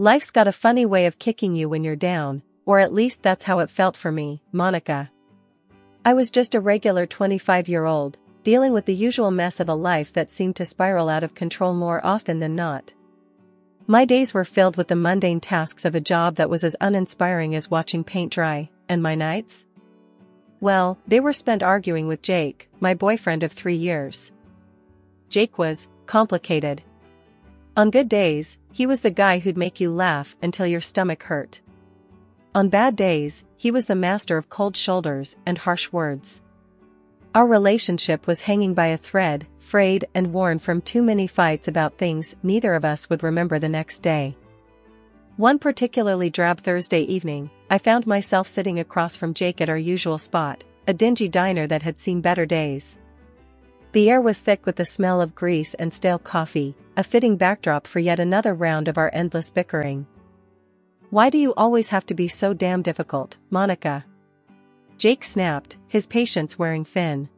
Life's got a funny way of kicking you when you're down, or at least that's how it felt for me, Monica. I was just a regular 25 year old, dealing with the usual mess of a life that seemed to spiral out of control more often than not. My days were filled with the mundane tasks of a job that was as uninspiring as watching paint dry, and my nights? Well, they were spent arguing with Jake, my boyfriend of three years. Jake was complicated. On good days, he was the guy who'd make you laugh until your stomach hurt. On bad days, he was the master of cold shoulders and harsh words. Our relationship was hanging by a thread, frayed and worn from too many fights about things neither of us would remember the next day. One particularly drab Thursday evening, I found myself sitting across from Jake at our usual spot, a dingy diner that had seen better days. The air was thick with the smell of grease and stale coffee, a fitting backdrop for yet another round of our endless bickering. Why do you always have to be so damn difficult, Monica? Jake snapped, his patience wearing thin.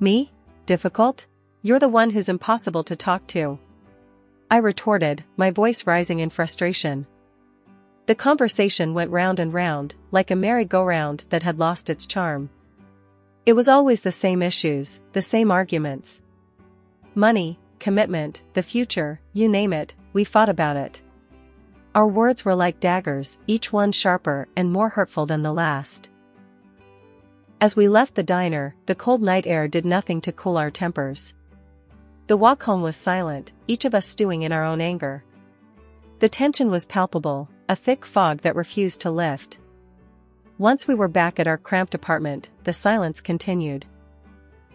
Me? Difficult? You're the one who's impossible to talk to. I retorted, my voice rising in frustration. The conversation went round and round, like a merry-go-round that had lost its charm. It was always the same issues, the same arguments. Money, commitment, the future, you name it, we fought about it. Our words were like daggers, each one sharper and more hurtful than the last. As we left the diner, the cold night air did nothing to cool our tempers. The walk home was silent, each of us stewing in our own anger. The tension was palpable, a thick fog that refused to lift. Once we were back at our cramped apartment, the silence continued.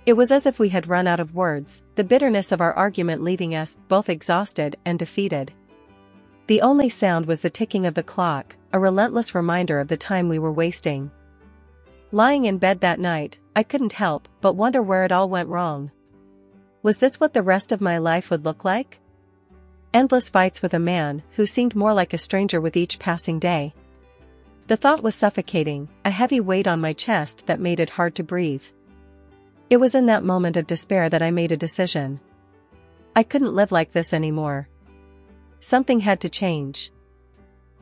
It was as if we had run out of words, the bitterness of our argument leaving us both exhausted and defeated. The only sound was the ticking of the clock, a relentless reminder of the time we were wasting. Lying in bed that night, I couldn't help but wonder where it all went wrong. Was this what the rest of my life would look like? Endless fights with a man who seemed more like a stranger with each passing day. The thought was suffocating, a heavy weight on my chest that made it hard to breathe. It was in that moment of despair that I made a decision. I couldn't live like this anymore. Something had to change.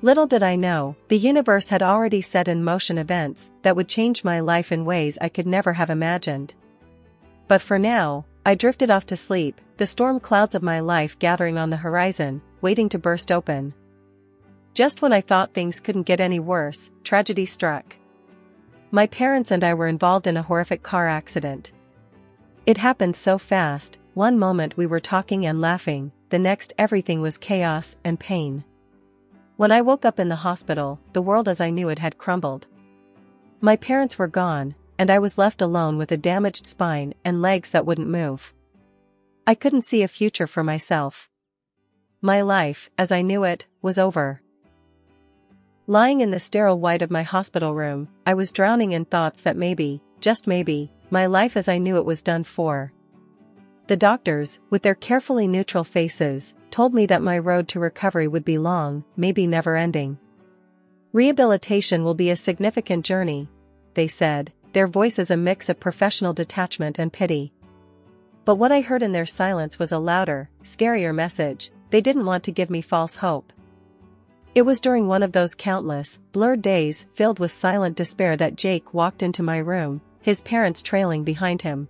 Little did I know, the universe had already set in motion events that would change my life in ways I could never have imagined. But for now, I drifted off to sleep, the storm clouds of my life gathering on the horizon, waiting to burst open. Just when I thought things couldn't get any worse, tragedy struck. My parents and I were involved in a horrific car accident. It happened so fast, one moment we were talking and laughing, the next everything was chaos and pain. When I woke up in the hospital, the world as I knew it had crumbled. My parents were gone, and I was left alone with a damaged spine and legs that wouldn't move. I couldn't see a future for myself. My life, as I knew it, was over. Lying in the sterile white of my hospital room, I was drowning in thoughts that maybe, just maybe, my life as I knew it was done for. The doctors, with their carefully neutral faces, told me that my road to recovery would be long, maybe never ending. Rehabilitation will be a significant journey, they said, their voices a mix of professional detachment and pity. But what I heard in their silence was a louder, scarier message, they didn't want to give me false hope. It was during one of those countless, blurred days filled with silent despair that Jake walked into my room, his parents trailing behind him.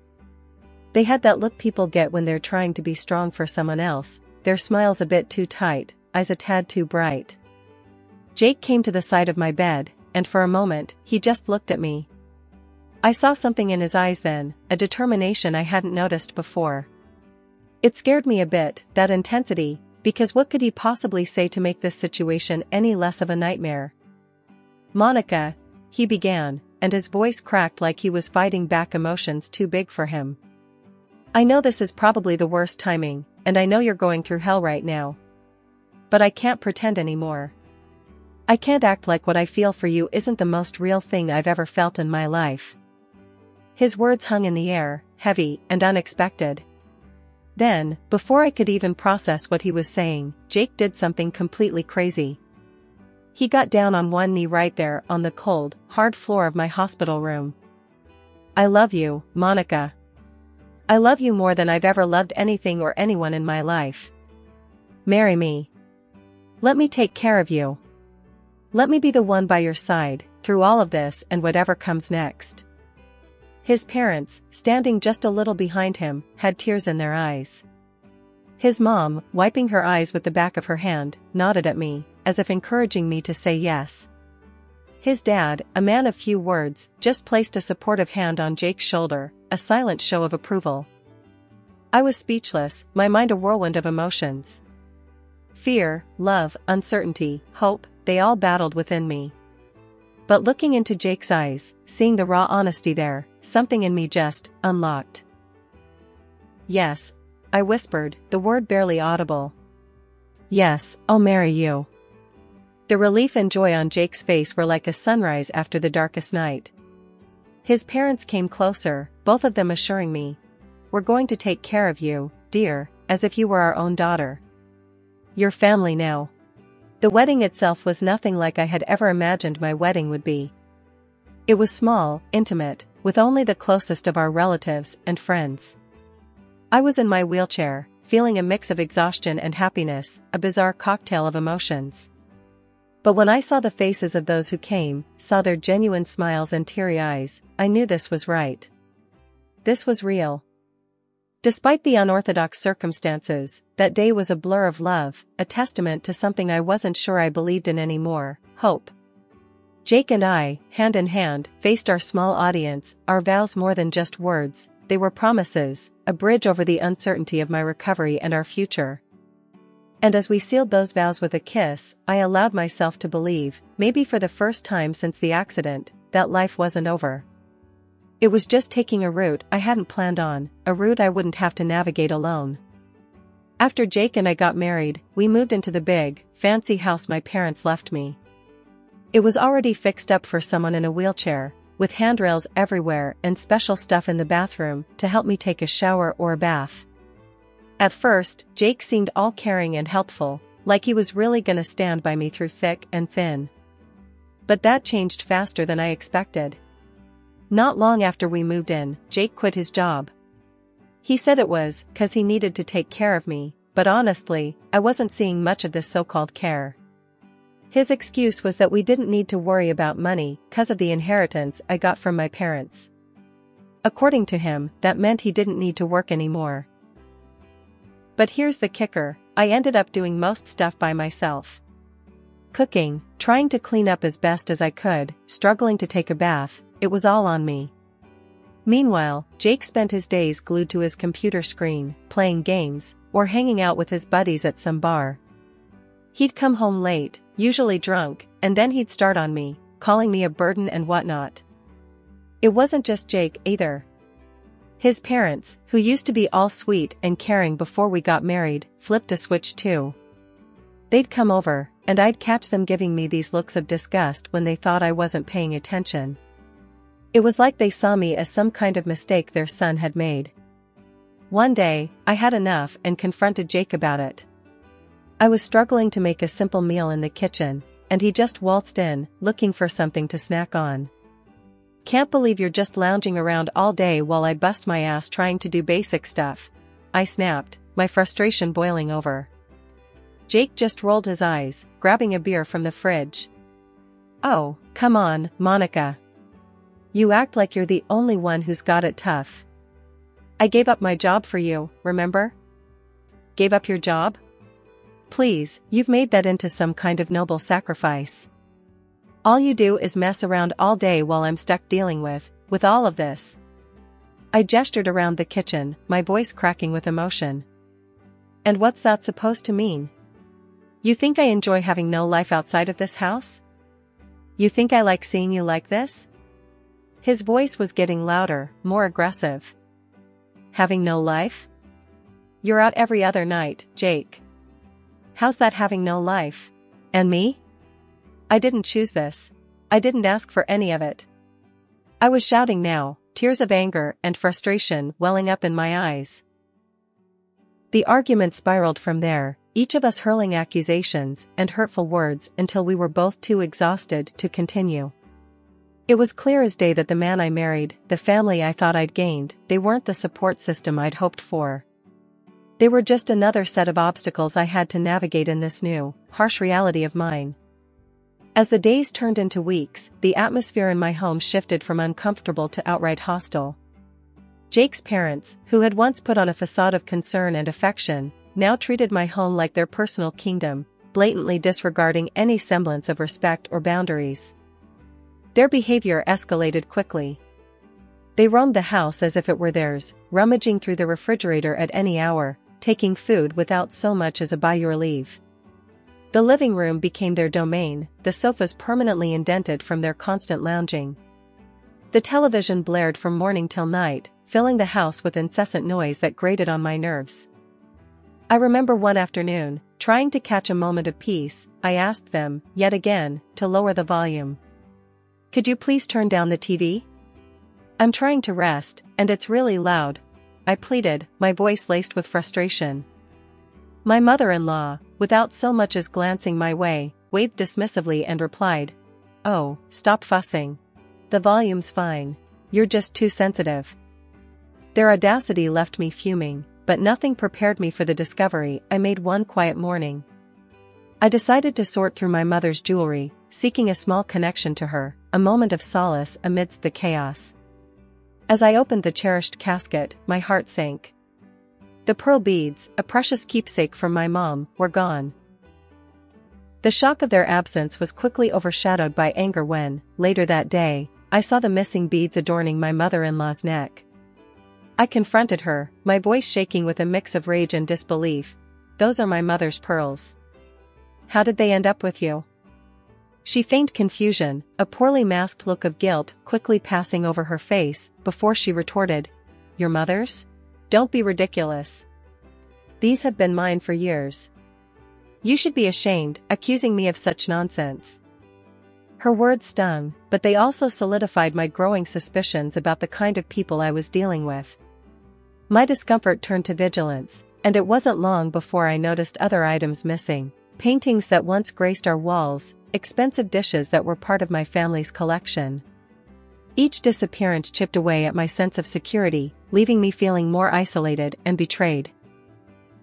They had that look people get when they're trying to be strong for someone else, their smiles a bit too tight, eyes a tad too bright. Jake came to the side of my bed, and for a moment, he just looked at me. I saw something in his eyes then, a determination I hadn't noticed before. It scared me a bit, that intensity, because what could he possibly say to make this situation any less of a nightmare? Monica, he began, and his voice cracked like he was fighting back emotions too big for him. I know this is probably the worst timing, and I know you're going through hell right now. But I can't pretend anymore. I can't act like what I feel for you isn't the most real thing I've ever felt in my life. His words hung in the air, heavy and unexpected. Then, before I could even process what he was saying, Jake did something completely crazy. He got down on one knee right there on the cold, hard floor of my hospital room. I love you, Monica. I love you more than I've ever loved anything or anyone in my life. Marry me. Let me take care of you. Let me be the one by your side, through all of this and whatever comes next. His parents, standing just a little behind him, had tears in their eyes. His mom, wiping her eyes with the back of her hand, nodded at me, as if encouraging me to say yes. His dad, a man of few words, just placed a supportive hand on Jake's shoulder, a silent show of approval. I was speechless, my mind a whirlwind of emotions. Fear, love, uncertainty, hope, they all battled within me. But looking into Jake's eyes, seeing the raw honesty there, something in me just unlocked. Yes, I whispered, the word barely audible. Yes, I'll marry you. The relief and joy on Jake's face were like a sunrise after the darkest night. His parents came closer, both of them assuring me, We're going to take care of you, dear, as if you were our own daughter. Your family now. The wedding itself was nothing like I had ever imagined my wedding would be. It was small, intimate, with only the closest of our relatives and friends. I was in my wheelchair, feeling a mix of exhaustion and happiness, a bizarre cocktail of emotions. But when I saw the faces of those who came, saw their genuine smiles and teary eyes, I knew this was right. This was real. Despite the unorthodox circumstances, that day was a blur of love, a testament to something I wasn't sure I believed in anymore, hope. Jake and I, hand in hand, faced our small audience, our vows more than just words, they were promises, a bridge over the uncertainty of my recovery and our future. And as we sealed those vows with a kiss, I allowed myself to believe, maybe for the first time since the accident, that life wasn't over. It was just taking a route I hadn't planned on, a route I wouldn't have to navigate alone. After Jake and I got married, we moved into the big, fancy house my parents left me. It was already fixed up for someone in a wheelchair, with handrails everywhere and special stuff in the bathroom to help me take a shower or a bath. At first, Jake seemed all caring and helpful, like he was really gonna stand by me through thick and thin. But that changed faster than I expected. Not long after we moved in, Jake quit his job. He said it was cause he needed to take care of me, but honestly, I wasn't seeing much of this so-called care. His excuse was that we didn't need to worry about money cause of the inheritance I got from my parents. According to him, that meant he didn't need to work anymore. But here's the kicker, I ended up doing most stuff by myself. Cooking, trying to clean up as best as I could, struggling to take a bath, it was all on me. Meanwhile, Jake spent his days glued to his computer screen, playing games, or hanging out with his buddies at some bar. He'd come home late, usually drunk, and then he'd start on me, calling me a burden and whatnot. It wasn't just Jake either. His parents, who used to be all sweet and caring before we got married, flipped a switch too. They'd come over, and I'd catch them giving me these looks of disgust when they thought I wasn't paying attention. It was like they saw me as some kind of mistake their son had made. One day, I had enough and confronted Jake about it. I was struggling to make a simple meal in the kitchen, and he just waltzed in, looking for something to snack on. Can't believe you're just lounging around all day while I bust my ass trying to do basic stuff. I snapped, my frustration boiling over. Jake just rolled his eyes, grabbing a beer from the fridge. Oh, come on, Monica. You act like you're the only one who's got it tough. I gave up my job for you, remember? Gave up your job? Please, you've made that into some kind of noble sacrifice. All you do is mess around all day while I'm stuck dealing with, with all of this. I gestured around the kitchen, my voice cracking with emotion. And what's that supposed to mean? You think I enjoy having no life outside of this house? You think I like seeing you like this? His voice was getting louder, more aggressive. Having no life? You're out every other night, Jake. How's that having no life? And me? I didn't choose this. I didn't ask for any of it. I was shouting now, tears of anger and frustration welling up in my eyes. The argument spiraled from there, each of us hurling accusations and hurtful words until we were both too exhausted to continue. It was clear as day that the man I married, the family I thought I'd gained, they weren't the support system I'd hoped for. They were just another set of obstacles I had to navigate in this new, harsh reality of mine. As the days turned into weeks, the atmosphere in my home shifted from uncomfortable to outright hostile. Jake's parents, who had once put on a facade of concern and affection, now treated my home like their personal kingdom, blatantly disregarding any semblance of respect or boundaries. Their behavior escalated quickly. They roamed the house as if it were theirs, rummaging through the refrigerator at any hour, taking food without so much as a by your leave. The living room became their domain, the sofas permanently indented from their constant lounging. The television blared from morning till night, filling the house with incessant noise that grated on my nerves. I remember one afternoon, trying to catch a moment of peace, I asked them, yet again, to lower the volume. Could you please turn down the TV? I'm trying to rest, and it's really loud. I pleaded, my voice laced with frustration. My mother-in-law, without so much as glancing my way, waved dismissively and replied, Oh, stop fussing. The volume's fine. You're just too sensitive. Their audacity left me fuming, but nothing prepared me for the discovery I made one quiet morning. I decided to sort through my mother's jewelry, seeking a small connection to her, a moment of solace amidst the chaos. As I opened the cherished casket, my heart sank. The pearl beads, a precious keepsake from my mom, were gone. The shock of their absence was quickly overshadowed by anger when, later that day, I saw the missing beads adorning my mother-in-law's neck. I confronted her, my voice shaking with a mix of rage and disbelief. Those are my mother's pearls. How did they end up with you? She feigned confusion, a poorly masked look of guilt quickly passing over her face, before she retorted, Your mother's? Don't be ridiculous. These have been mine for years. You should be ashamed, accusing me of such nonsense. Her words stung, but they also solidified my growing suspicions about the kind of people I was dealing with. My discomfort turned to vigilance, and it wasn't long before I noticed other items missing. Paintings that once graced our walls, expensive dishes that were part of my family's collection. Each disappearance chipped away at my sense of security, leaving me feeling more isolated and betrayed.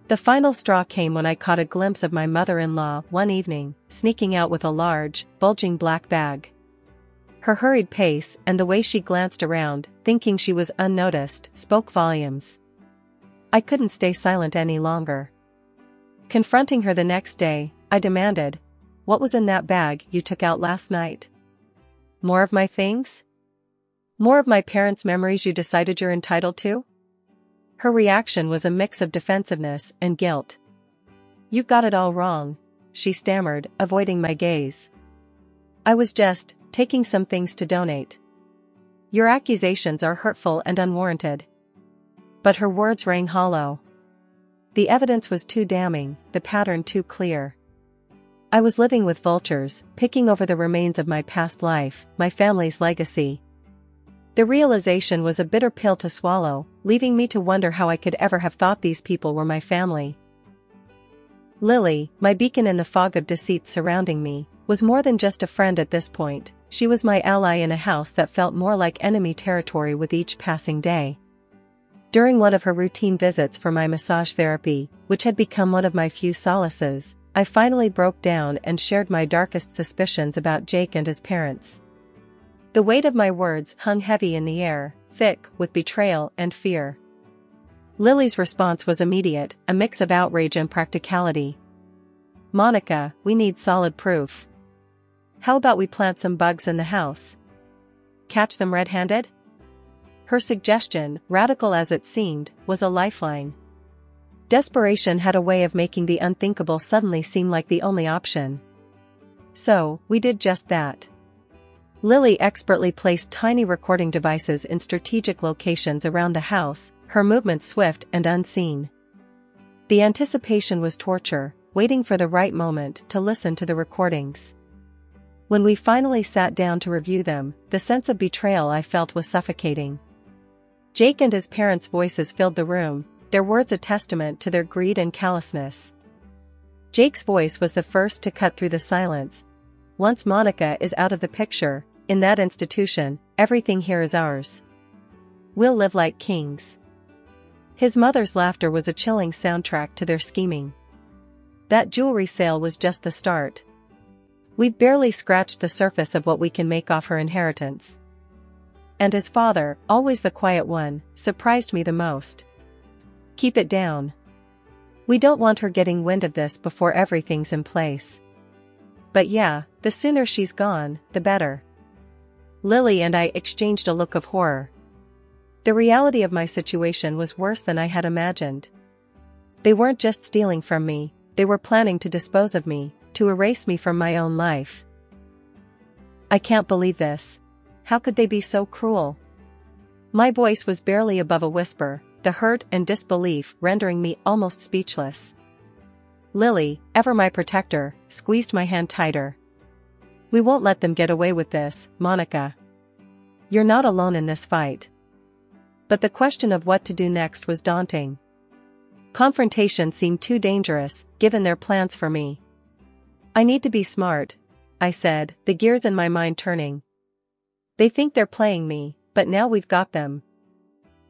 The final straw came when I caught a glimpse of my mother-in-law one evening, sneaking out with a large, bulging black bag. Her hurried pace and the way she glanced around, thinking she was unnoticed, spoke volumes. I couldn't stay silent any longer. Confronting her the next day, I demanded, What was in that bag you took out last night? More of my things? More of my parents' memories you decided you're entitled to? Her reaction was a mix of defensiveness and guilt. You've got it all wrong, she stammered, avoiding my gaze. I was just, taking some things to donate. Your accusations are hurtful and unwarranted. But her words rang hollow. The evidence was too damning, the pattern too clear. I was living with vultures, picking over the remains of my past life, my family's legacy. The realization was a bitter pill to swallow, leaving me to wonder how I could ever have thought these people were my family. Lily, my beacon in the fog of deceit surrounding me, was more than just a friend at this point, she was my ally in a house that felt more like enemy territory with each passing day. During one of her routine visits for my massage therapy, which had become one of my few solaces, I finally broke down and shared my darkest suspicions about Jake and his parents. The weight of my words hung heavy in the air, thick with betrayal and fear. Lily's response was immediate, a mix of outrage and practicality. Monica, we need solid proof. How about we plant some bugs in the house? Catch them red-handed? Her suggestion, radical as it seemed, was a lifeline. Desperation had a way of making the unthinkable suddenly seem like the only option. So, we did just that. Lily expertly placed tiny recording devices in strategic locations around the house, her movements swift and unseen. The anticipation was torture, waiting for the right moment to listen to the recordings. When we finally sat down to review them, the sense of betrayal I felt was suffocating. Jake and his parents' voices filled the room, their words a testament to their greed and callousness. Jake's voice was the first to cut through the silence. Once Monica is out of the picture, in that institution, everything here is ours. We'll live like kings. His mother's laughter was a chilling soundtrack to their scheming. That jewelry sale was just the start. We've barely scratched the surface of what we can make off her inheritance. And his father, always the quiet one, surprised me the most. Keep it down. We don't want her getting wind of this before everything's in place. But yeah, the sooner she's gone, the better. Lily and I exchanged a look of horror. The reality of my situation was worse than I had imagined. They weren't just stealing from me, they were planning to dispose of me, to erase me from my own life. I can't believe this. How could they be so cruel? My voice was barely above a whisper, the hurt and disbelief rendering me almost speechless. Lily, ever my protector, squeezed my hand tighter. We won't let them get away with this, Monica. You're not alone in this fight. But the question of what to do next was daunting. Confrontation seemed too dangerous, given their plans for me. I need to be smart, I said, the gears in my mind turning. They think they're playing me, but now we've got them.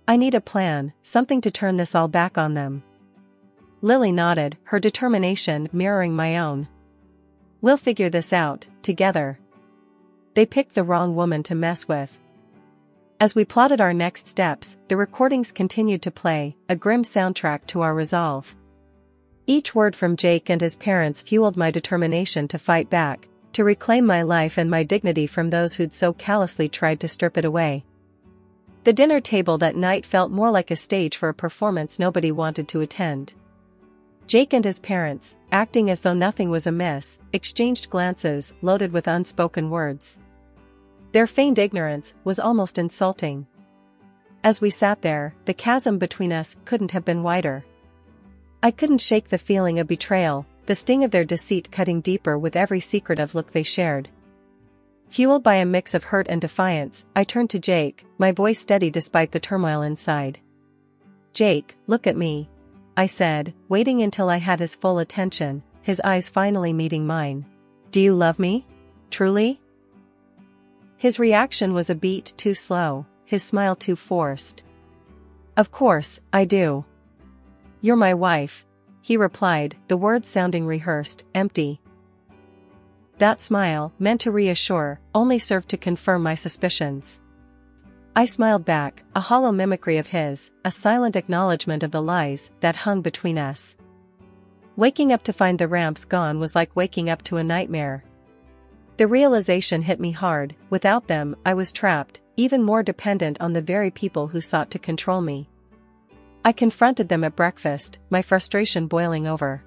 I need a plan, something to turn this all back on them. Lily nodded, her determination mirroring my own. We'll figure this out, together. They picked the wrong woman to mess with. As we plotted our next steps, the recordings continued to play, a grim soundtrack to our resolve. Each word from Jake and his parents fueled my determination to fight back, to reclaim my life and my dignity from those who'd so callously tried to strip it away. The dinner table that night felt more like a stage for a performance nobody wanted to attend. Jake and his parents, acting as though nothing was amiss, exchanged glances loaded with unspoken words. Their feigned ignorance was almost insulting. As we sat there, the chasm between us couldn't have been wider. I couldn't shake the feeling of betrayal, the sting of their deceit cutting deeper with every secretive look they shared. Fueled by a mix of hurt and defiance, I turned to Jake, my voice steady despite the turmoil inside. Jake, look at me. I said, waiting until I had his full attention, his eyes finally meeting mine. Do you love me? Truly? His reaction was a beat too slow, his smile too forced. Of course, I do. You're my wife, he replied, the words sounding rehearsed, empty. That smile, meant to reassure, only served to confirm my suspicions. I smiled back, a hollow mimicry of his, a silent acknowledgement of the lies that hung between us. Waking up to find the ramps gone was like waking up to a nightmare. The realization hit me hard, without them, I was trapped, even more dependent on the very people who sought to control me. I confronted them at breakfast, my frustration boiling over.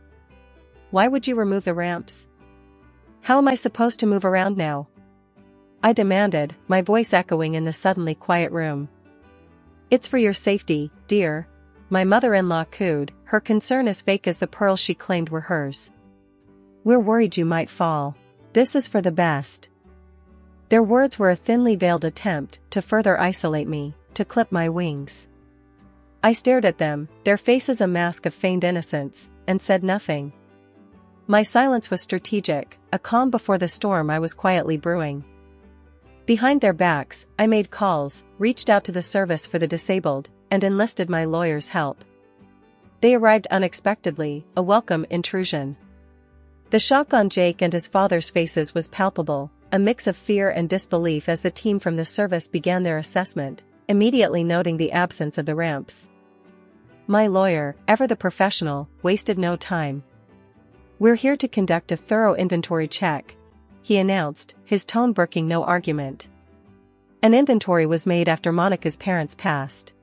Why would you remove the ramps? How am I supposed to move around now? I demanded, my voice echoing in the suddenly quiet room. It's for your safety, dear. My mother-in-law cooed, her concern as fake as the pearls she claimed were hers. We're worried you might fall. This is for the best. Their words were a thinly veiled attempt to further isolate me, to clip my wings. I stared at them, their faces a mask of feigned innocence, and said nothing. My silence was strategic, a calm before the storm I was quietly brewing. Behind their backs, I made calls, reached out to the service for the disabled, and enlisted my lawyer's help. They arrived unexpectedly, a welcome intrusion. The shock on Jake and his father's faces was palpable, a mix of fear and disbelief as the team from the service began their assessment, immediately noting the absence of the ramps. My lawyer, ever the professional, wasted no time. We're here to conduct a thorough inventory check, he announced, his tone brooking no argument. An inventory was made after Monica's parents passed.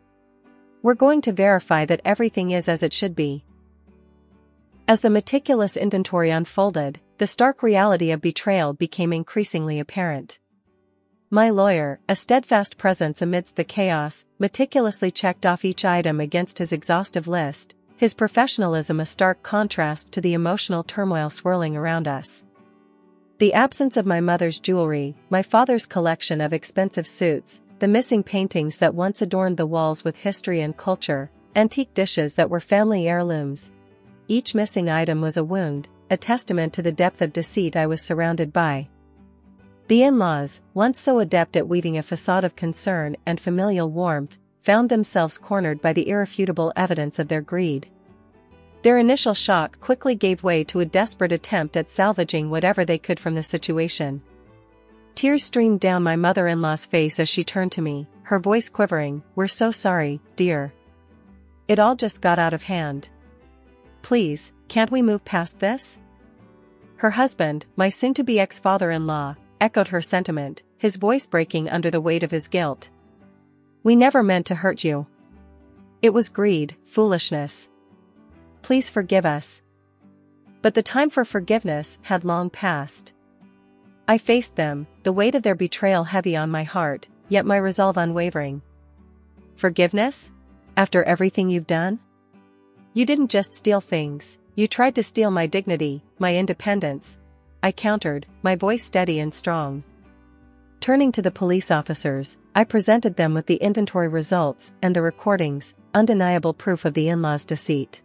We're going to verify that everything is as it should be. As the meticulous inventory unfolded, the stark reality of betrayal became increasingly apparent. My lawyer, a steadfast presence amidst the chaos, meticulously checked off each item against his exhaustive list, his professionalism a stark contrast to the emotional turmoil swirling around us. The absence of my mother's jewelry, my father's collection of expensive suits, the missing paintings that once adorned the walls with history and culture, antique dishes that were family heirlooms. Each missing item was a wound, a testament to the depth of deceit I was surrounded by. The in-laws, once so adept at weaving a facade of concern and familial warmth, found themselves cornered by the irrefutable evidence of their greed. Their initial shock quickly gave way to a desperate attempt at salvaging whatever they could from the situation. Tears streamed down my mother-in-law's face as she turned to me, her voice quivering, We're so sorry, dear. It all just got out of hand. Please, can't we move past this? Her husband, my soon-to-be ex-father-in-law, echoed her sentiment, his voice breaking under the weight of his guilt. We never meant to hurt you. It was greed, foolishness. Please forgive us. But the time for forgiveness had long passed. I faced them, the weight of their betrayal heavy on my heart, yet my resolve unwavering. Forgiveness? After everything you've done? You didn't just steal things, you tried to steal my dignity, my independence. I countered, my voice steady and strong. Turning to the police officers, I presented them with the inventory results and the recordings, undeniable proof of the in-laws' deceit.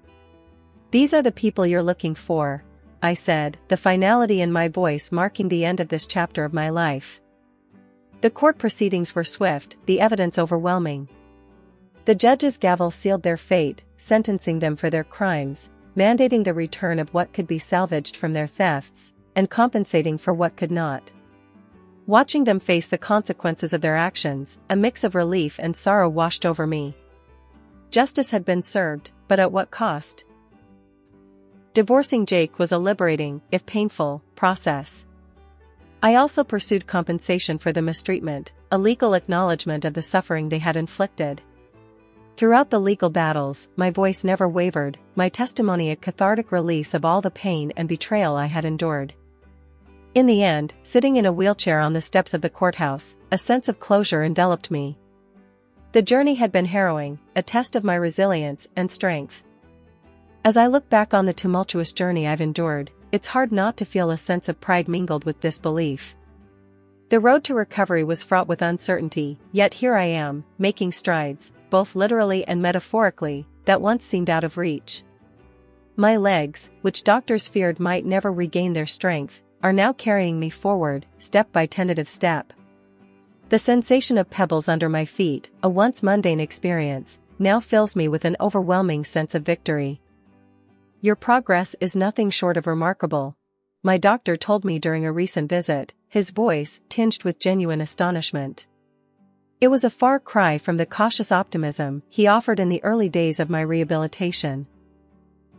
These are the people you're looking for, I said, the finality in my voice marking the end of this chapter of my life. The court proceedings were swift, the evidence overwhelming. The judge's gavel sealed their fate, sentencing them for their crimes, mandating the return of what could be salvaged from their thefts, and compensating for what could not. Watching them face the consequences of their actions, a mix of relief and sorrow washed over me. Justice had been served, but at what cost? Divorcing Jake was a liberating, if painful, process. I also pursued compensation for the mistreatment, a legal acknowledgement of the suffering they had inflicted. Throughout the legal battles, my voice never wavered, my testimony a cathartic release of all the pain and betrayal I had endured. In the end, sitting in a wheelchair on the steps of the courthouse, a sense of closure enveloped me. The journey had been harrowing, a test of my resilience and strength. As I look back on the tumultuous journey I've endured, it's hard not to feel a sense of pride mingled with disbelief. The road to recovery was fraught with uncertainty, yet here I am, making strides, both literally and metaphorically, that once seemed out of reach. My legs, which doctors feared might never regain their strength, are now carrying me forward, step by tentative step. The sensation of pebbles under my feet, a once mundane experience, now fills me with an overwhelming sense of victory. Your progress is nothing short of remarkable. My doctor told me during a recent visit, his voice tinged with genuine astonishment. It was a far cry from the cautious optimism he offered in the early days of my rehabilitation.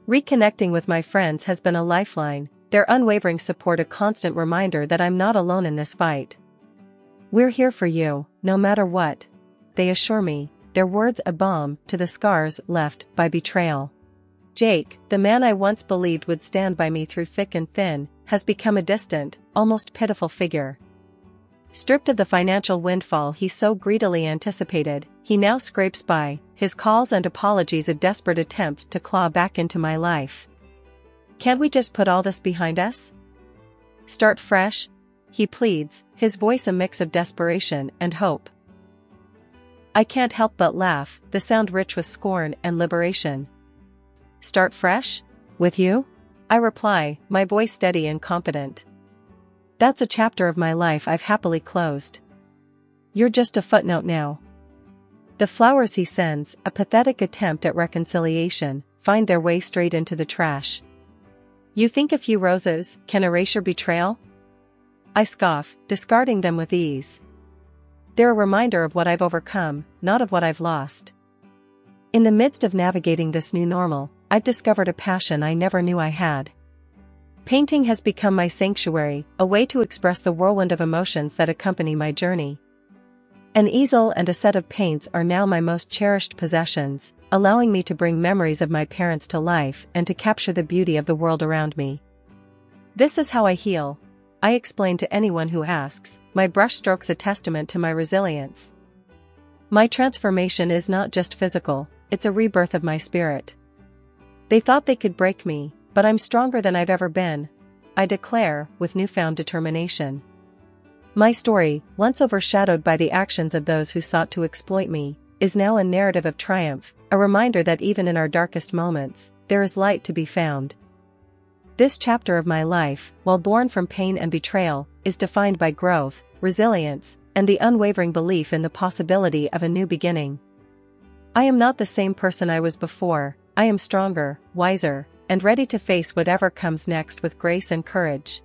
Reconnecting with my friends has been a lifeline, their unwavering support a constant reminder that I'm not alone in this fight. We're here for you, no matter what. They assure me, their words a balm to the scars left by betrayal. Jake, the man I once believed would stand by me through thick and thin, has become a distant, almost pitiful figure. Stripped of the financial windfall he so greedily anticipated, he now scrapes by, his calls and apologies a desperate attempt to claw back into my life. Can't we just put all this behind us? Start fresh? He pleads, his voice a mix of desperation and hope. I can't help but laugh, the sound rich with scorn and liberation. Start fresh? With you? I reply, my voice steady and confident. That's a chapter of my life I've happily closed. You're just a footnote now. The flowers he sends, a pathetic attempt at reconciliation, find their way straight into the trash. You think a few roses can erase your betrayal? I scoff, discarding them with ease. They're a reminder of what I've overcome, not of what I've lost. In the midst of navigating this new normal, I've discovered a passion I never knew I had. Painting has become my sanctuary, a way to express the whirlwind of emotions that accompany my journey. An easel and a set of paints are now my most cherished possessions, allowing me to bring memories of my parents to life and to capture the beauty of the world around me. This is how I heal. I explain to anyone who asks, my brushstrokes a testament to my resilience. My transformation is not just physical, it's a rebirth of my spirit. They thought they could break me, but I'm stronger than I've ever been. I declare, with newfound determination. My story, once overshadowed by the actions of those who sought to exploit me, is now a narrative of triumph, a reminder that even in our darkest moments, there is light to be found. This chapter of my life, while born from pain and betrayal, is defined by growth, resilience, and the unwavering belief in the possibility of a new beginning. I am not the same person I was before, I am stronger, wiser, and ready to face whatever comes next with grace and courage.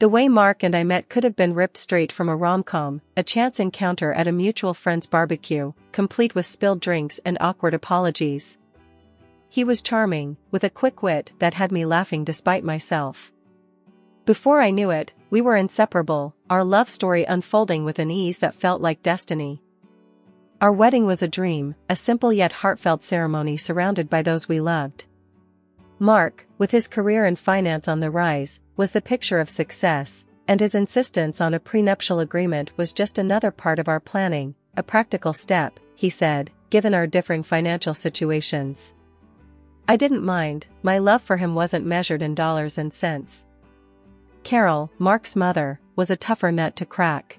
The way Mark and I met could have been ripped straight from a rom-com, a chance encounter at a mutual friend's barbecue, complete with spilled drinks and awkward apologies. He was charming, with a quick wit that had me laughing despite myself. Before I knew it, we were inseparable, our love story unfolding with an ease that felt like destiny. Our wedding was a dream, a simple yet heartfelt ceremony surrounded by those we loved. Mark, with his career in finance on the rise, was the picture of success, and his insistence on a prenuptial agreement was just another part of our planning, a practical step, he said, given our differing financial situations. I didn't mind, my love for him wasn't measured in dollars and cents. Carol, Mark's mother, was a tougher nut to crack.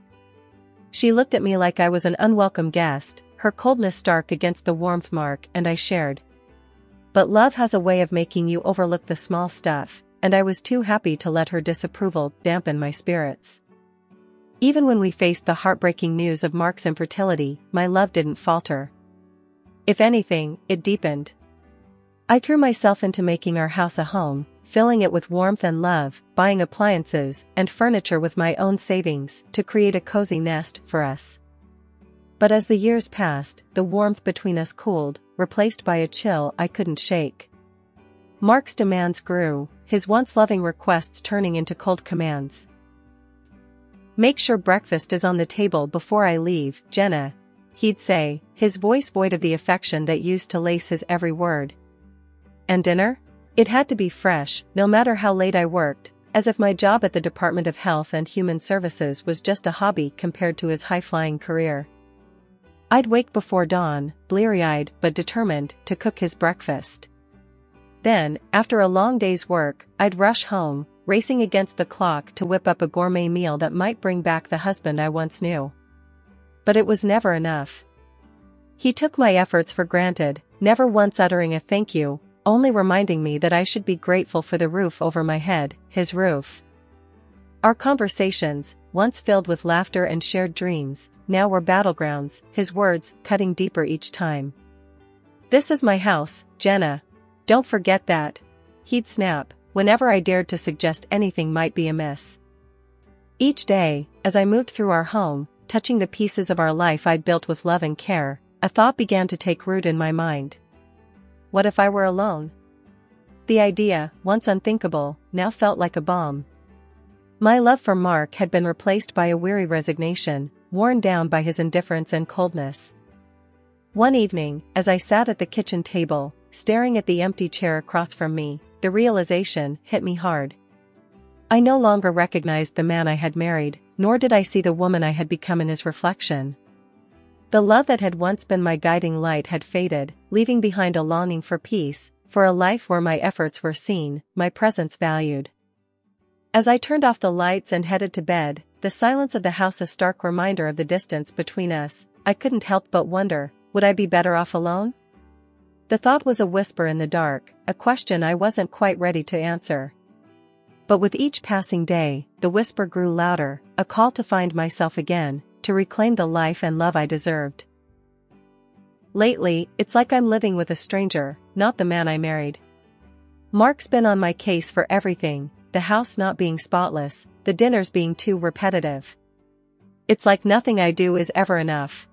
She looked at me like I was an unwelcome guest, her coldness stark against the warmth Mark and I shared. But love has a way of making you overlook the small stuff, and I was too happy to let her disapproval dampen my spirits. Even when we faced the heartbreaking news of Mark's infertility, my love didn't falter. If anything, it deepened. I threw myself into making our house a home, filling it with warmth and love, buying appliances and furniture with my own savings to create a cozy nest for us. But as the years passed, the warmth between us cooled, replaced by a chill I couldn't shake. Mark's demands grew, his once loving requests turning into cold commands. Make sure breakfast is on the table before I leave, Jenna. He'd say, his voice void of the affection that used to lace his every word. And dinner? It had to be fresh, no matter how late I worked, as if my job at the Department of Health and Human Services was just a hobby compared to his high-flying career. I'd wake before dawn, bleary-eyed but determined to cook his breakfast. Then, after a long day's work, I'd rush home, racing against the clock to whip up a gourmet meal that might bring back the husband I once knew. But it was never enough. He took my efforts for granted, never once uttering a thank you, only reminding me that I should be grateful for the roof over my head, his roof. Our conversations, once filled with laughter and shared dreams, now were battlegrounds, his words cutting deeper each time. This is my house, Jenna. Don't forget that. He'd snap, whenever I dared to suggest anything might be amiss. Each day, as I moved through our home, touching the pieces of our life I'd built with love and care, a thought began to take root in my mind. What if I were alone? The idea, once unthinkable, now felt like a bomb. My love for Mark had been replaced by a weary resignation, worn down by his indifference and coldness. One evening, as I sat at the kitchen table, staring at the empty chair across from me, the realization hit me hard. I no longer recognized the man I had married, nor did I see the woman I had become in his reflection. The love that had once been my guiding light had faded, leaving behind a longing for peace, for a life where my efforts were seen, my presence valued. As I turned off the lights and headed to bed, the silence of the house a stark reminder of the distance between us, I couldn't help but wonder, would I be better off alone? The thought was a whisper in the dark, a question I wasn't quite ready to answer. But with each passing day, the whisper grew louder, a call to find myself again, to reclaim the life and love I deserved. Lately, it's like I'm living with a stranger, not the man I married. Mark's been on my case for everything, the house not being spotless, the dinners being too repetitive. It's like nothing I do is ever enough.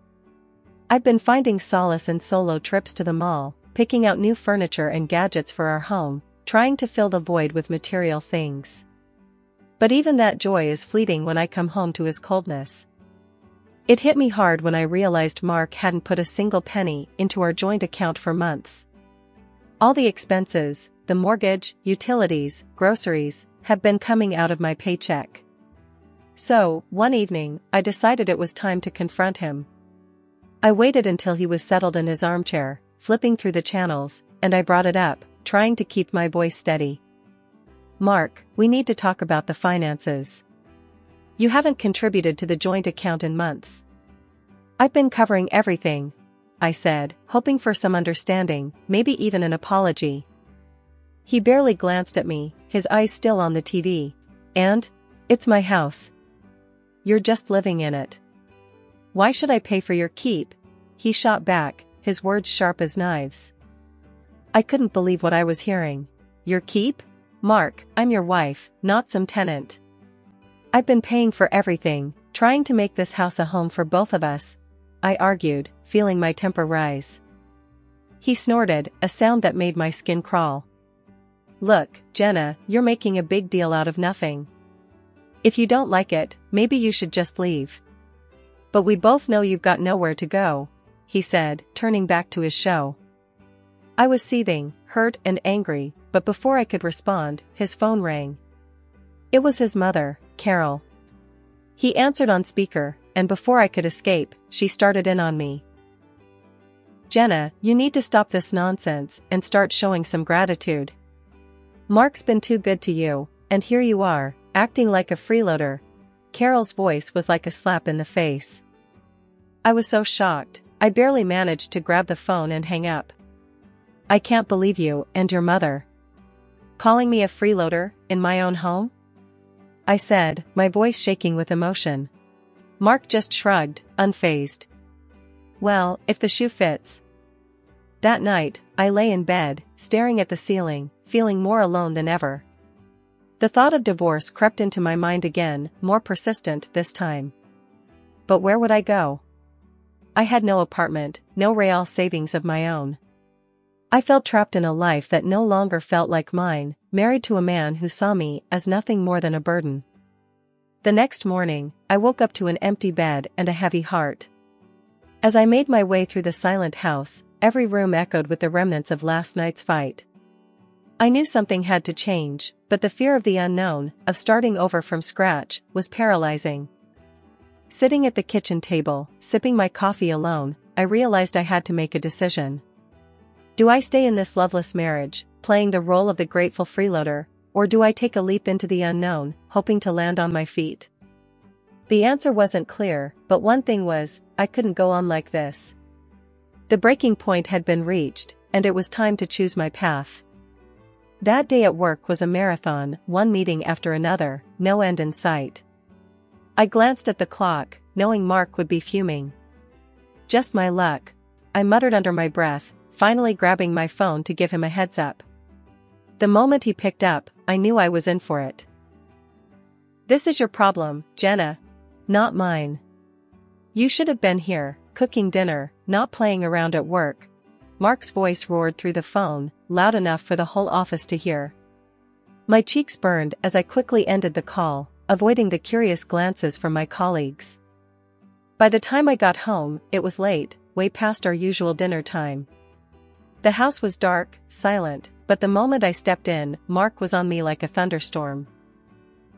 I've been finding solace in solo trips to the mall, picking out new furniture and gadgets for our home, trying to fill the void with material things. But even that joy is fleeting when I come home to his coldness. It hit me hard when I realized Mark hadn't put a single penny into our joint account for months. All the expenses, the mortgage, utilities, groceries, have been coming out of my paycheck. So, one evening, I decided it was time to confront him. I waited until he was settled in his armchair, flipping through the channels, and I brought it up, trying to keep my voice steady. Mark, we need to talk about the finances. You haven't contributed to the joint account in months. I've been covering everything, I said, hoping for some understanding, maybe even an apology. He barely glanced at me, his eyes still on the TV. And? It's my house. You're just living in it. Why should I pay for your keep? He shot back, his words sharp as knives. I couldn't believe what I was hearing. Your keep? Mark, I'm your wife, not some tenant. I've been paying for everything, trying to make this house a home for both of us. I argued, feeling my temper rise. He snorted, a sound that made my skin crawl. Look, Jenna, you're making a big deal out of nothing. If you don't like it, maybe you should just leave. But we both know you've got nowhere to go, he said, turning back to his show. I was seething, hurt and angry, but before I could respond, his phone rang. It was his mother, Carol. He answered on speaker, and before I could escape, she started in on me. Jenna, you need to stop this nonsense and start showing some gratitude. Mark's been too good to you, and here you are, acting like a freeloader. Carol's voice was like a slap in the face. I was so shocked, I barely managed to grab the phone and hang up. I can't believe you and your mother. Calling me a freeloader, in my own home? I said, my voice shaking with emotion. Mark just shrugged, unfazed. Well, if the shoe fits. That night, I lay in bed, staring at the ceiling, feeling more alone than ever. The thought of divorce crept into my mind again, more persistent this time. But where would I go? I had no apartment, no real savings of my own. I felt trapped in a life that no longer felt like mine, married to a man who saw me as nothing more than a burden. The next morning, I woke up to an empty bed and a heavy heart. As I made my way through the silent house, every room echoed with the remnants of last night's fight. I knew something had to change, but the fear of the unknown, of starting over from scratch, was paralyzing. Sitting at the kitchen table, sipping my coffee alone, I realized I had to make a decision. Do I stay in this loveless marriage, playing the role of the grateful freeloader, or do I take a leap into the unknown, hoping to land on my feet? The answer wasn't clear, but one thing was, I couldn't go on like this. The breaking point had been reached, and it was time to choose my path. That day at work was a marathon, one meeting after another, no end in sight. I glanced at the clock, knowing Mark would be fuming. Just my luck. I muttered under my breath, finally grabbing my phone to give him a heads up. The moment he picked up, I knew I was in for it. This is your problem, Jenna, not mine. You should have been here, cooking dinner, not playing around at work. Mark's voice roared through the phone, loud enough for the whole office to hear. My cheeks burned as I quickly ended the call, avoiding the curious glances from my colleagues. By the time I got home, it was late, way past our usual dinner time. The house was dark, silent, but the moment I stepped in, Mark was on me like a thunderstorm.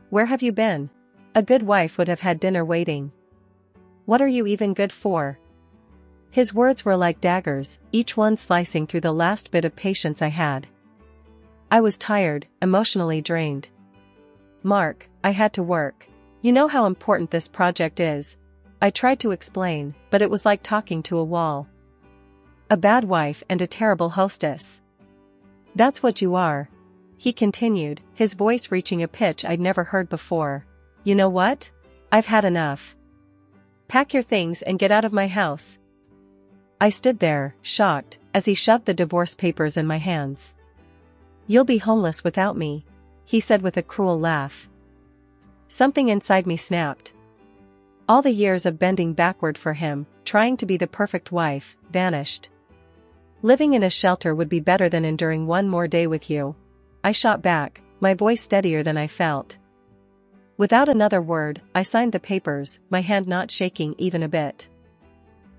Where have you been? A good wife would have had dinner waiting. What are you even good for? His words were like daggers, each one slicing through the last bit of patience I had. I was tired, emotionally drained. Mark, I had to work. You know how important this project is. I tried to explain, but it was like talking to a wall. A bad wife and a terrible hostess. That's what you are. He continued, his voice reaching a pitch I'd never heard before. You know what? I've had enough. Pack your things and get out of my house. I stood there, shocked, as he shoved the divorce papers in my hands. You'll be homeless without me, he said with a cruel laugh. Something inside me snapped. All the years of bending backward for him, trying to be the perfect wife, vanished. Living in a shelter would be better than enduring one more day with you. I shot back, my voice steadier than I felt. Without another word, I signed the papers, my hand not shaking even a bit.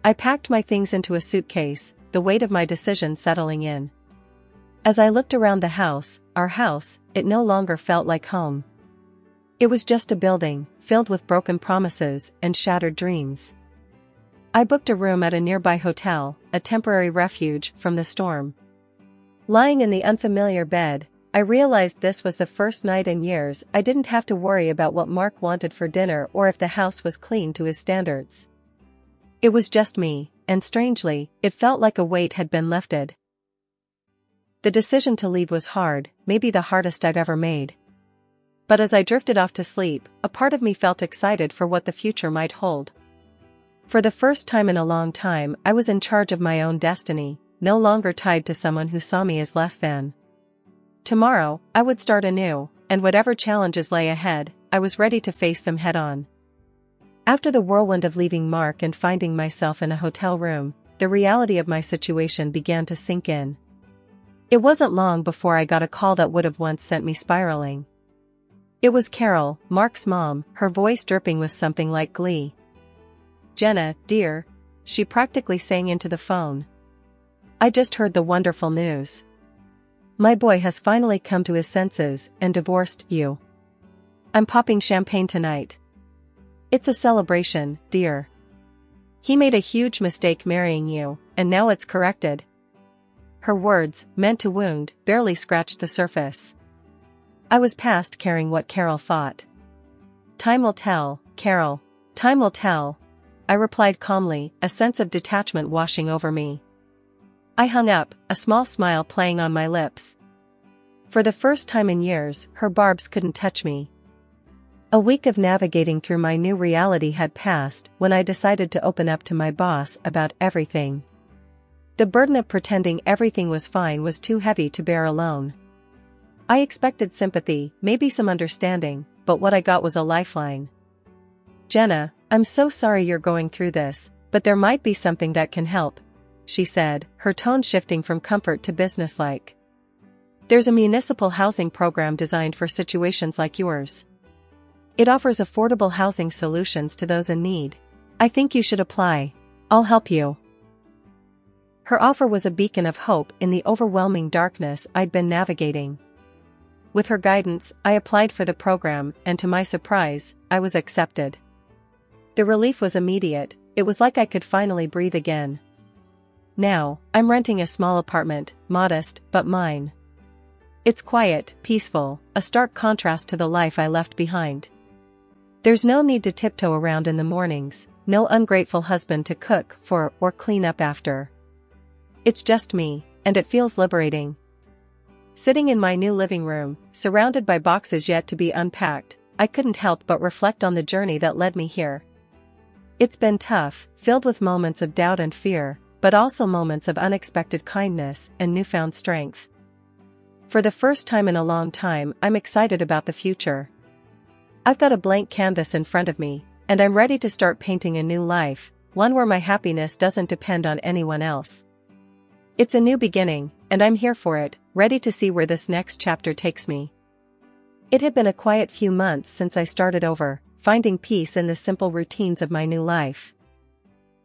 I packed my things into a suitcase, the weight of my decision settling in. As I looked around the house, our house, it no longer felt like home. It was just a building, filled with broken promises and shattered dreams. I booked a room at a nearby hotel, a temporary refuge from the storm. Lying in the unfamiliar bed, I realized this was the first night in years I didn't have to worry about what Mark wanted for dinner or if the house was clean to his standards. It was just me, and strangely, it felt like a weight had been lifted. The decision to leave was hard, maybe the hardest I've ever made. But as I drifted off to sleep, a part of me felt excited for what the future might hold. For the first time in a long time, I was in charge of my own destiny, no longer tied to someone who saw me as less than. Tomorrow, I would start anew, and whatever challenges lay ahead, I was ready to face them head on. After the whirlwind of leaving Mark and finding myself in a hotel room, the reality of my situation began to sink in. It wasn't long before I got a call that would have once sent me spiraling. It was Carol, Mark's mom, her voice dripping with something like glee. Jenna, dear, she practically sang into the phone. I just heard the wonderful news. My boy has finally come to his senses and divorced you. I'm popping champagne tonight. It's a celebration, dear. He made a huge mistake marrying you, and now it's corrected. Her words, meant to wound, barely scratched the surface. I was past caring what Carol thought. Time will tell, Carol. Time will tell. I replied calmly, a sense of detachment washing over me. I hung up, a small smile playing on my lips. For the first time in years, her barbs couldn't touch me. A week of navigating through my new reality had passed when I decided to open up to my boss about everything. The burden of pretending everything was fine was too heavy to bear alone. I expected sympathy, maybe some understanding, but what I got was a lifeline. Jenna, I'm so sorry you're going through this, but there might be something that can help, she said, her tone shifting from comfort to businesslike. There's a municipal housing program designed for situations like yours. It offers affordable housing solutions to those in need. I think you should apply. I'll help you. Her offer was a beacon of hope in the overwhelming darkness I'd been navigating. With her guidance, I applied for the program, and to my surprise, I was accepted. The relief was immediate, it was like I could finally breathe again. Now, I'm renting a small apartment, modest, but mine. It's quiet, peaceful, a stark contrast to the life I left behind. There's no need to tiptoe around in the mornings, no ungrateful husband to cook for or clean up after. It's just me, and it feels liberating. Sitting in my new living room, surrounded by boxes yet to be unpacked, I couldn't help but reflect on the journey that led me here. It's been tough, filled with moments of doubt and fear, but also moments of unexpected kindness and newfound strength. For the first time in a long time, I'm excited about the future. I've got a blank canvas in front of me, and I'm ready to start painting a new life, one where my happiness doesn't depend on anyone else. It's a new beginning, and I'm here for it, ready to see where this next chapter takes me. It had been a quiet few months since I started over, finding peace in the simple routines of my new life.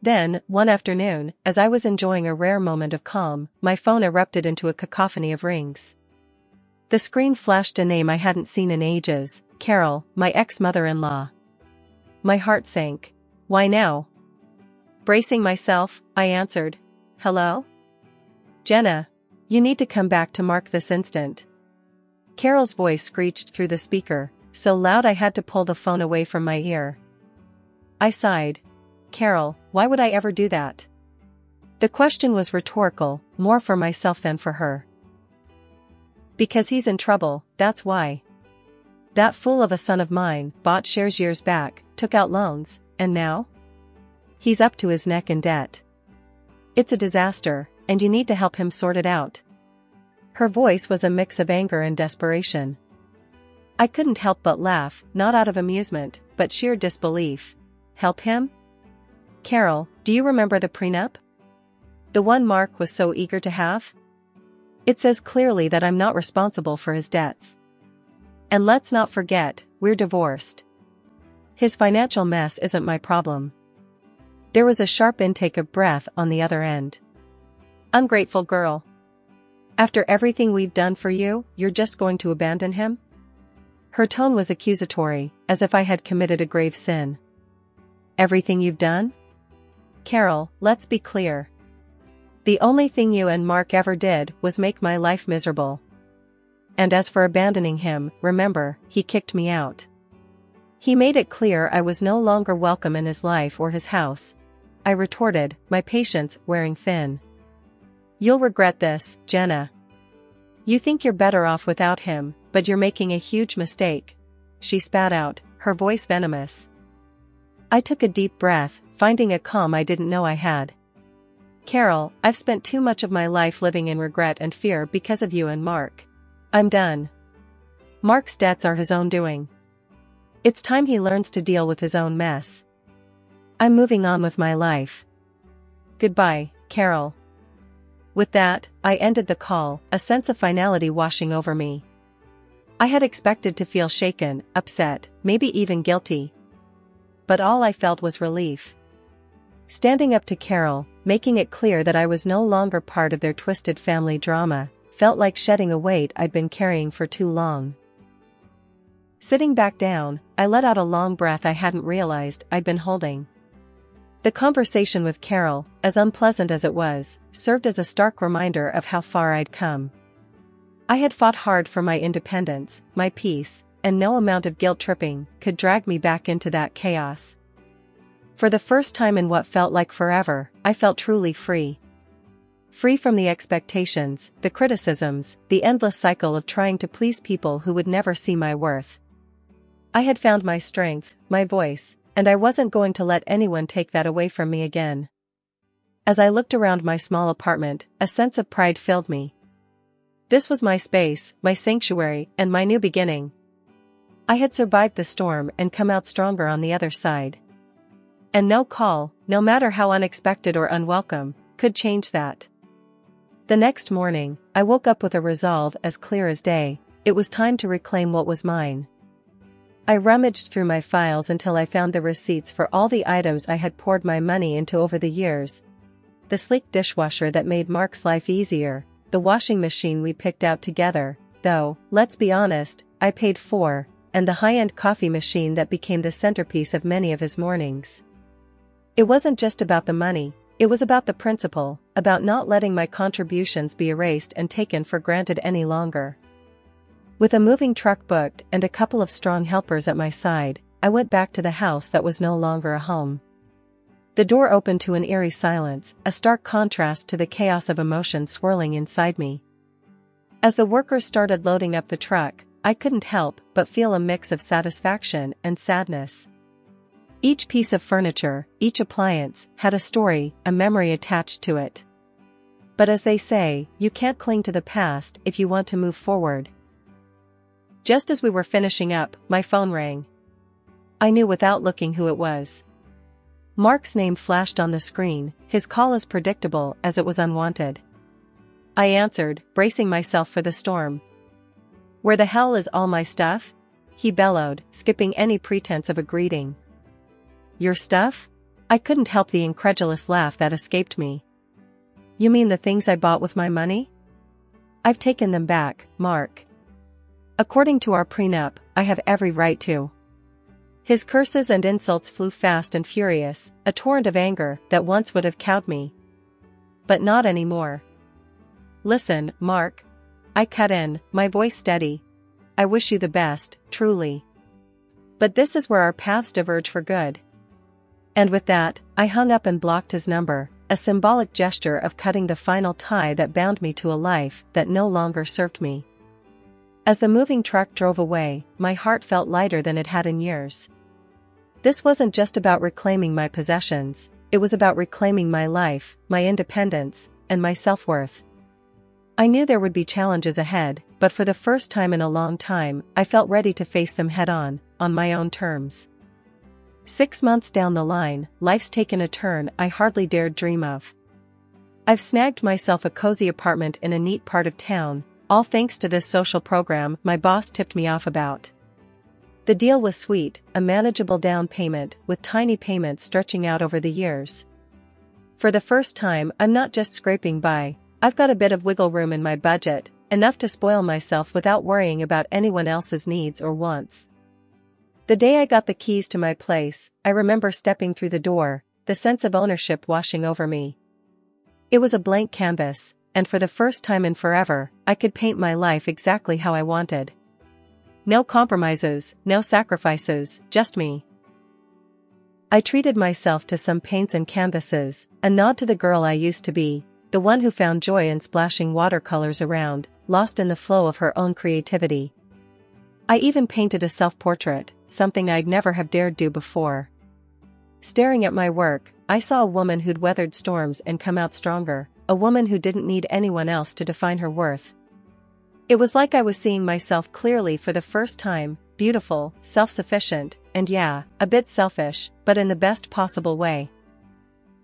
Then, one afternoon, as I was enjoying a rare moment of calm, my phone erupted into a cacophony of rings. The screen flashed a name I hadn't seen in ages, Carol, my ex-mother-in-law. My heart sank. Why now? Bracing myself, I answered. Hello? Jenna. You need to come back to Mark this instant. Carol's voice screeched through the speaker, so loud I had to pull the phone away from my ear. I sighed. Carol, why would I ever do that? The question was rhetorical, more for myself than for her. Because he's in trouble, that's why. That fool of a son of mine bought shares years back, took out loans, and now? He's up to his neck in debt. It's a disaster, and you need to help him sort it out. Her voice was a mix of anger and desperation. I couldn't help but laugh, not out of amusement, but sheer disbelief. Help him? Carol, do you remember the prenup? The one Mark was so eager to have? It says clearly that I'm not responsible for his debts. And let's not forget, we're divorced. His financial mess isn't my problem. There was a sharp intake of breath on the other end. Ungrateful girl. After everything we've done for you, you're just going to abandon him? Her tone was accusatory, as if I had committed a grave sin. Everything you've done? Carol, let's be clear. The only thing you and Mark ever did was make my life miserable. And as for abandoning him, remember, he kicked me out. He made it clear I was no longer welcome in his life or his house. I retorted, my patience wearing thin. You'll regret this, Jenna. You think you're better off without him, but you're making a huge mistake. She spat out, her voice venomous. I took a deep breath, finding a calm I didn't know I had. Carol, I've spent too much of my life living in regret and fear because of you and Mark. I'm done. Mark's debts are his own doing. It's time he learns to deal with his own mess. I'm moving on with my life. Goodbye, Carol. With that, I ended the call, a sense of finality washing over me. I had expected to feel shaken, upset, maybe even guilty. But all I felt was relief. Standing up to Carol, making it clear that I was no longer part of their twisted family drama, felt like shedding a weight I'd been carrying for too long. Sitting back down, I let out a long breath I hadn't realized I'd been holding. The conversation with Carol, as unpleasant as it was, served as a stark reminder of how far I'd come. I had fought hard for my independence, my peace, and no amount of guilt tripping could drag me back into that chaos. For the first time in what felt like forever, I felt truly free. Free from the expectations, the criticisms, the endless cycle of trying to please people who would never see my worth. I had found my strength, my voice, and I wasn't going to let anyone take that away from me again. As I looked around my small apartment, a sense of pride filled me. This was my space, my sanctuary, and my new beginning. I had survived the storm and come out stronger on the other side. And no call, no matter how unexpected or unwelcome, could change that. The next morning, I woke up with a resolve as clear as day, it was time to reclaim what was mine. I rummaged through my files until I found the receipts for all the items I had poured my money into over the years. The sleek dishwasher that made Mark's life easier, the washing machine we picked out together, though, let's be honest, I paid for, and the high-end coffee machine that became the centerpiece of many of his mornings. It wasn't just about the money, it was about the principle, about not letting my contributions be erased and taken for granted any longer. With a moving truck booked and a couple of strong helpers at my side, I went back to the house that was no longer a home. The door opened to an eerie silence, a stark contrast to the chaos of emotion swirling inside me. As the workers started loading up the truck, I couldn't help but feel a mix of satisfaction and sadness. Each piece of furniture, each appliance, had a story, a memory attached to it. But as they say, you can't cling to the past if you want to move forward. Just as we were finishing up, my phone rang. I knew without looking who it was. Mark's name flashed on the screen, his call as predictable as it was unwanted. I answered, bracing myself for the storm. Where the hell is all my stuff? He bellowed, skipping any pretense of a greeting. Your stuff? I couldn't help the incredulous laugh that escaped me. You mean the things I bought with my money? I've taken them back, Mark. According to our prenup, I have every right to. His curses and insults flew fast and furious, a torrent of anger that once would have cowed me. But not anymore. Listen, Mark. I cut in, my voice steady. I wish you the best, truly. But this is where our paths diverge for good. And with that, I hung up and blocked his number, a symbolic gesture of cutting the final tie that bound me to a life that no longer served me. As the moving truck drove away, my heart felt lighter than it had in years. This wasn't just about reclaiming my possessions, it was about reclaiming my life, my independence, and my self-worth. I knew there would be challenges ahead, but for the first time in a long time, I felt ready to face them head on, on my own terms. Six months down the line, life's taken a turn I hardly dared dream of. I've snagged myself a cozy apartment in a neat part of town, all thanks to this social program my boss tipped me off about. The deal was sweet, a manageable down payment with tiny payments stretching out over the years. For the first time, I'm not just scraping by, I've got a bit of wiggle room in my budget, enough to spoil myself without worrying about anyone else's needs or wants. The day I got the keys to my place, I remember stepping through the door, the sense of ownership washing over me. It was a blank canvas, and for the first time in forever, I could paint my life exactly how I wanted. No compromises, no sacrifices, just me. I treated myself to some paints and canvases, a nod to the girl I used to be, the one who found joy in splashing watercolors around, lost in the flow of her own creativity. I even painted a self-portrait, something I'd never have dared do before. staring at my work, I saw a woman who'd weathered storms and come out stronger, a woman who didn't need anyone else to define her worth. It was like I was seeing myself clearly for the first time, beautiful, self-sufficient, and yeah, a bit selfish, but in the best possible way.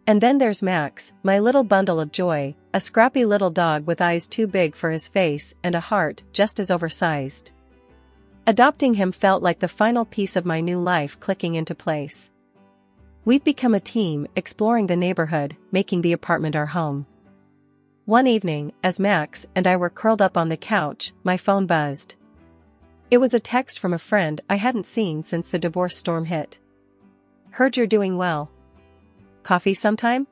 And then there's Max, my little bundle of joy, a scrappy little dog with eyes too big for his face and a heart just as oversized. Adopting him felt like the final piece of my new life clicking into place. We've become a team, exploring the neighborhood, making the apartment our home. One evening, as Max and I were curled up on the couch, my phone buzzed. It was a text from a friend I hadn't seen since the divorce storm hit. Heard you're doing well. Coffee sometime?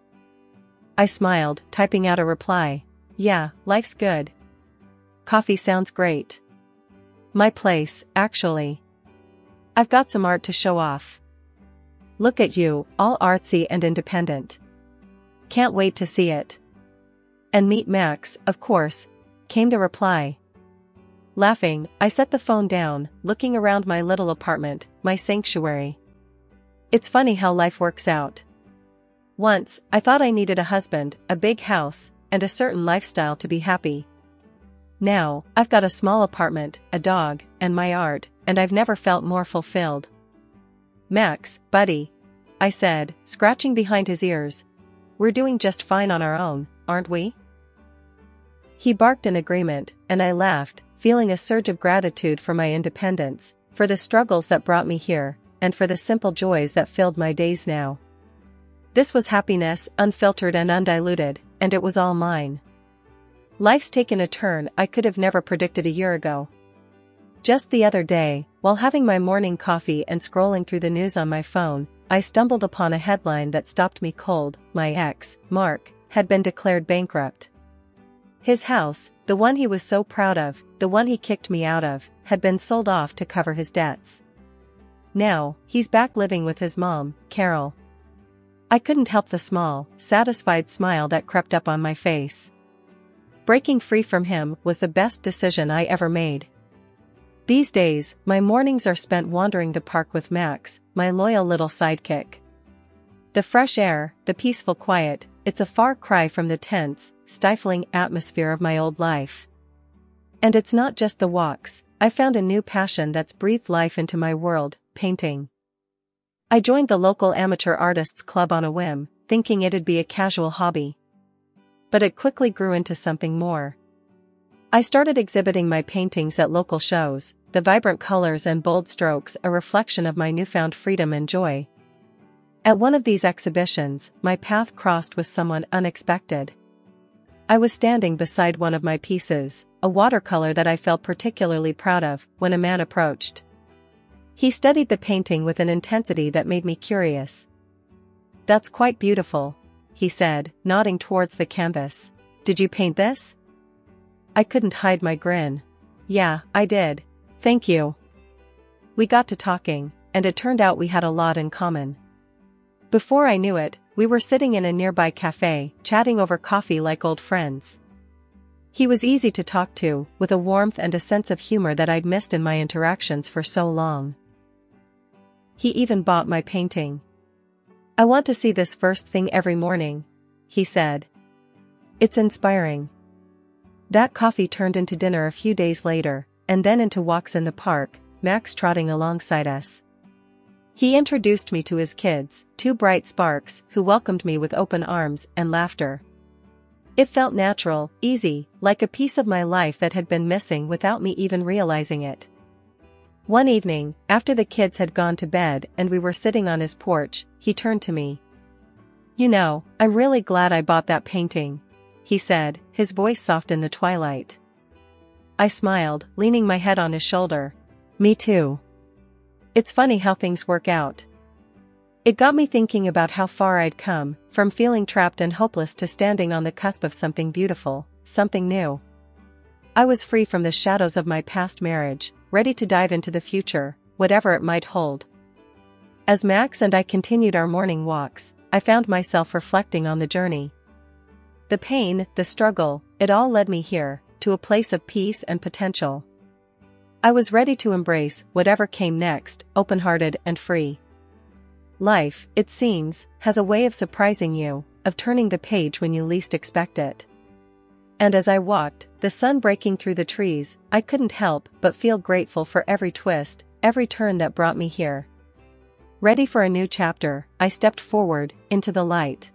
I smiled, typing out a reply. Yeah, life's good. Coffee sounds great. My place, actually. I've got some art to show off. Look at you, all artsy and independent. Can't wait to see it. And meet Max, of course, came the reply. Laughing, I set the phone down, looking around my little apartment, my sanctuary. It's funny how life works out. Once, I thought I needed a husband, a big house, and a certain lifestyle to be happy. Now, I've got a small apartment, a dog, and my art, and I've never felt more fulfilled. Max, buddy. I said, scratching behind his ears. We're doing just fine on our own, aren't we? He barked in agreement, and I laughed, feeling a surge of gratitude for my independence, for the struggles that brought me here, and for the simple joys that filled my days now. This was happiness, unfiltered and undiluted, and it was all mine. Life's taken a turn I could have never predicted a year ago. Just the other day, while having my morning coffee and scrolling through the news on my phone, I stumbled upon a headline that stopped me cold. My ex, Mark, had been declared bankrupt. His house, the one he was so proud of, the one he kicked me out of, had been sold off to cover his debts. Now, he's back living with his mom, Carol, I couldn't help the small, satisfied smile that crept up on my face. Breaking free from him was the best decision I ever made. These days, my mornings are spent wandering the park with Max, my loyal little sidekick. The fresh air, the peaceful quiet, it's a far cry from the tense, stifling atmosphere of my old life. And it's not just the walks, I found a new passion that's breathed life into my world, painting. I joined the local amateur artists club on a whim, thinking it'd be a casual hobby. But it quickly grew into something more. I started exhibiting my paintings at local shows, the vibrant colors and bold strokes a reflection of my newfound freedom and joy. At one of these exhibitions, my path crossed with someone unexpected. I was standing beside one of my pieces, a watercolor that I felt particularly proud of, when a man approached. He studied the painting with an intensity that made me curious. That's quite beautiful, he said, nodding towards the canvas. Did you paint this? I couldn't hide my grin. Yeah, I did. Thank you. We got to talking, and it turned out we had a lot in common. Before I knew it, we were sitting in a nearby cafe, chatting over coffee like old friends. He was easy to talk to, with a warmth and a sense of humor that I'd missed in my interactions for so long. He even bought my painting. I want to see this first thing every morning, he said. It's inspiring. That coffee turned into dinner a few days later, and then into walks in the park, Max trotting alongside us. He introduced me to his kids, two bright sparks, who welcomed me with open arms and laughter. It felt natural, easy, like a piece of my life that had been missing without me even realizing it. One evening, after the kids had gone to bed and we were sitting on his porch, he turned to me. You know, I'm really glad I bought that painting, he said, his voice soft in the twilight. I smiled, leaning my head on his shoulder. Me too. It's funny how things work out. It got me thinking about how far I'd come, from feeling trapped and hopeless to standing on the cusp of something beautiful, something new. I was free from the shadows of my past marriage, ready to dive into the future, whatever it might hold. As Max and I continued our morning walks, I found myself reflecting on the journey. The pain, the struggle, it all led me here, to a place of peace and potential. I was ready to embrace whatever came next, open-hearted and free. Life, it seems, has a way of surprising you, of turning the page when you least expect it. And as I walked, the sun breaking through the trees, I couldn't help but feel grateful for every twist, every turn that brought me here. Ready for a new chapter, I stepped forward, into the light.